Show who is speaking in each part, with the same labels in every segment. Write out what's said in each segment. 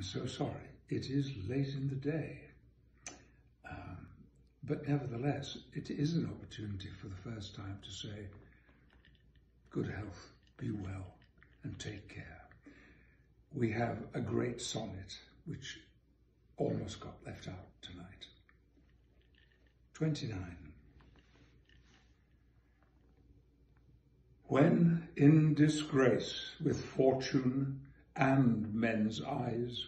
Speaker 1: I'm so sorry. It is late in the day. Um, but nevertheless, it is an opportunity for the first time to say, good health, be well, and take care. We have a great sonnet which almost got left out tonight. 29. When in disgrace with fortune and men's eyes,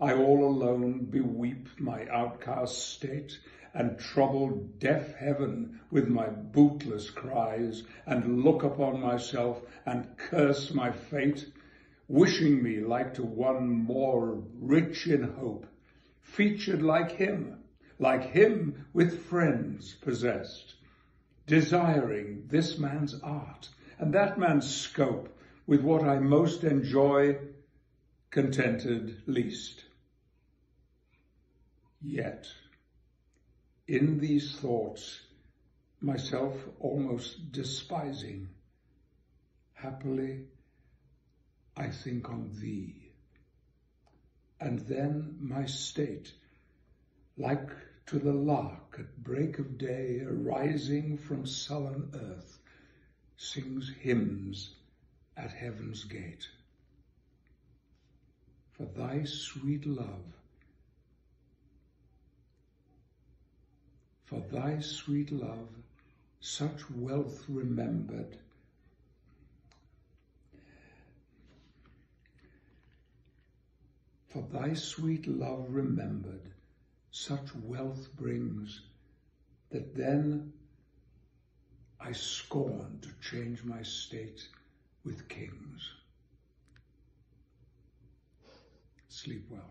Speaker 1: I all alone beweep my outcast state and trouble deaf heaven with my bootless cries and look upon myself and curse my fate, wishing me like to one more rich in hope, featured like him, like him with friends possessed, desiring this man's art and that man's scope with what I most enjoy, contented least. Yet, in these thoughts, myself almost despising, happily I think on thee, and then my state, like to the lark at break of day arising from sullen earth, sings hymns at heaven's gate. For thy sweet love, for thy sweet love, such wealth remembered, for thy sweet love remembered, such wealth brings, that then I scorn to change my state with kings. Sleep well.